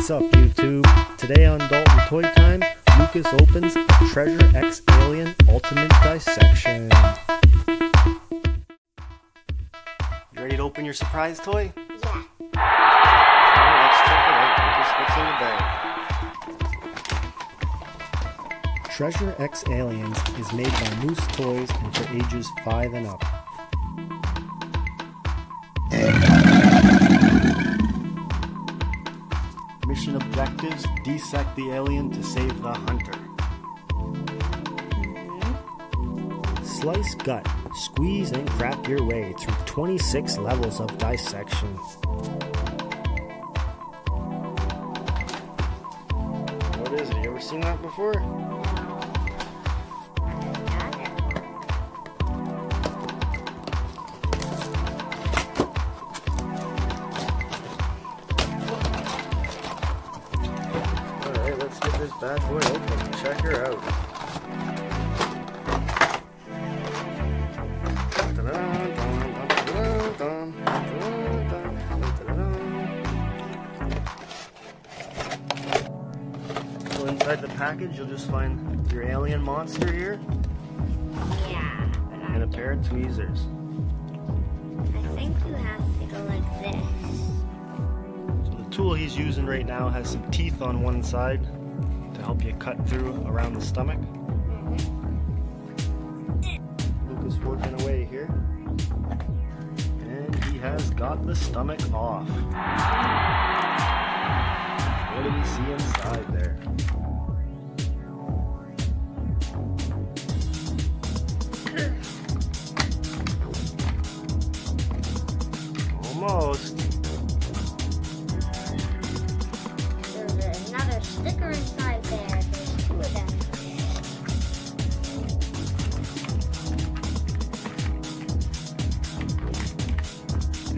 What's up, YouTube? Today on Dalton Toy Time, Lucas opens Treasure X Alien Ultimate Dissection. You ready to open your surprise toy? Yeah. Let's check it out. Lucas, what's in the bag? Treasure X Aliens is made by Moose Toys and for ages 5 and up. Objectives dissect the alien to save the hunter. Slice gut, squeeze and crack your way through 26 levels of dissection. What is it? You ever seen that before? Get this bad boy open. Check her out. So inside the package, you'll just find your alien monster here Yeah. And a pair of tweezers. I think you have to go like this. So the tool he's using right now has some teeth on one side help you cut through around the stomach. Lucas working away here. And he has got the stomach off. What do we see inside there?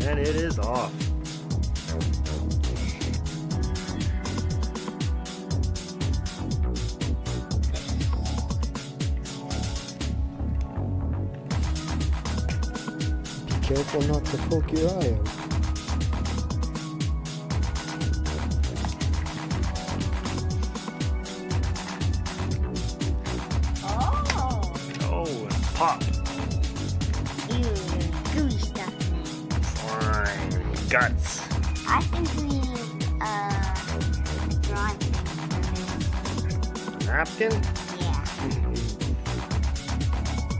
And it is off. Be careful not to poke your eye out. Oh. Oh, and pop. Guts. I think we need uh, a for Napkin? Yeah.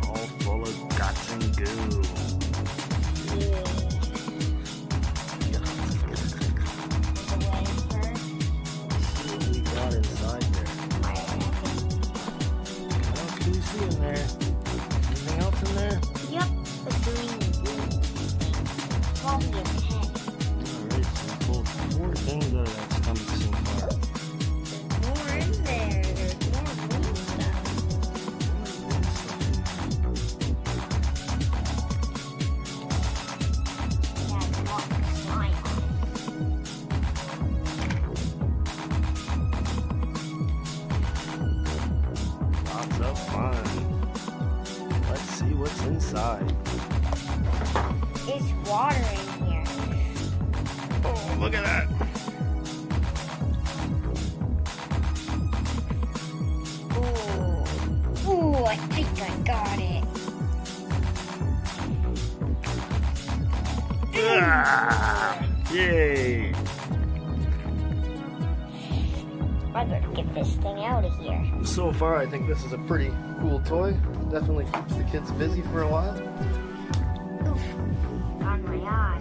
All full of guts and goo. Yeah. The way first. See what we got inside there. What do we see in there? Anything else in there? Yep, the green green thing. What's inside. It's water in here. Oh, look at that. Ooh. Ooh, I think I got it. Ah, yay. I better get this thing out of here. So far, I think this is a pretty cool toy. Definitely keeps the kids busy for a while. Oof. On my eye.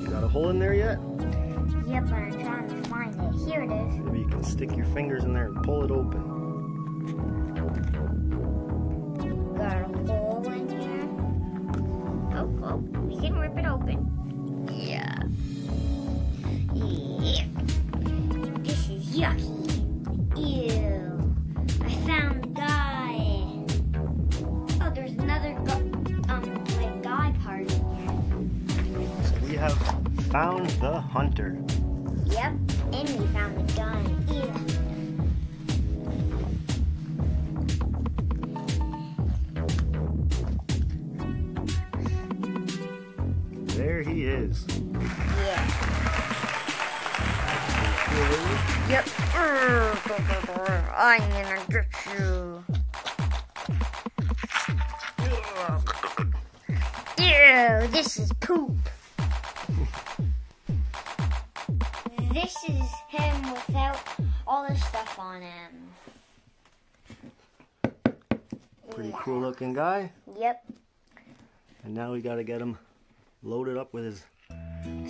You got a hole in there yet? Yep, but I'm trying to find it. Here it is. Maybe you can stick your fingers in there and pull it open. Got a hole hunter. Yep. And we found the gun. Ew. There he is. Yeah. Yep. I'm gonna get you. Ew, this is poop. This is him without all the stuff on him. Pretty cool looking guy. Yep. And now we gotta get him loaded up with his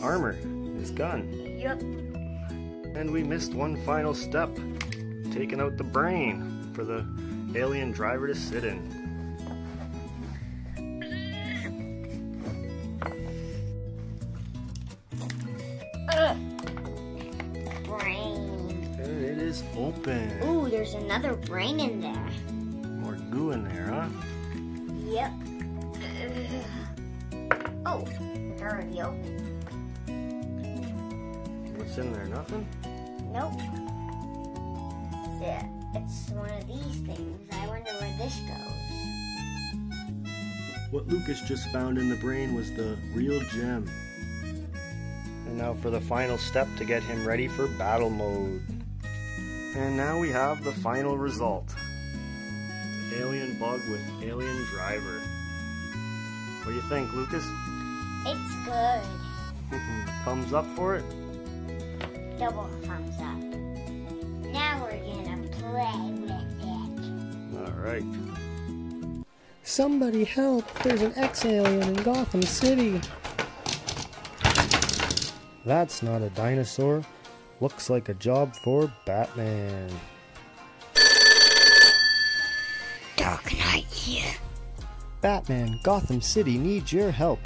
armor, his gun. Yep. And we missed one final step, taking out the brain for the alien driver to sit in. Open. Ooh, there's another brain in there. More goo in there, huh? Yep. Ugh. Oh, it's already open. What's in there? Nothing? Nope. It's, it's one of these things. I wonder where this goes. What Lucas just found in the brain was the real gem. And now for the final step to get him ready for battle mode. And now we have the final result. Alien bug with alien driver. What do you think, Lucas? It's good. Thumbs up for it? Double thumbs up. Now we're gonna play with it. Alright. Somebody help! There's an X-alien in Gotham City! That's not a dinosaur. Looks like a job for Batman. Dark Knight here. Batman, Gotham City needs your help.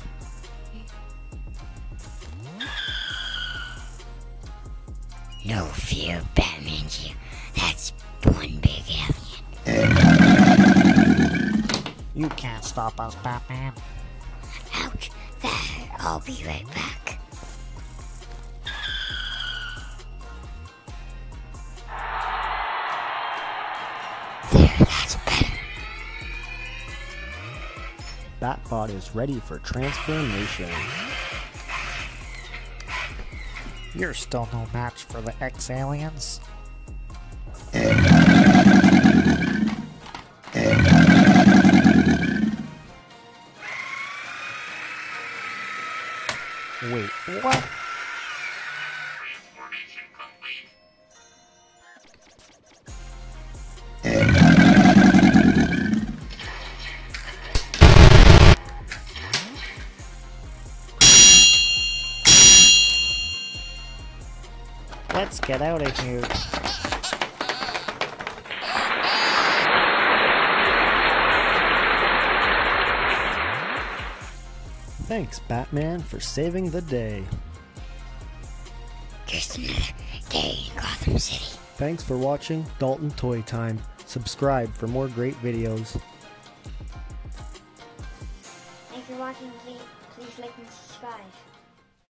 No fear, Batman here. That's one big alien. You can't stop us, Batman. Ouch. There, I'll be right back. There, that's better. Batbot is ready for transformation. You're still no match for the X-aliens. Wait, what? Let's get out of here. Thanks, Batman, for saving the day. Just another day in Gotham City. Thanks for watching Dalton Toy Time. Subscribe for more great videos. Thanks for watching. Please, please like and subscribe.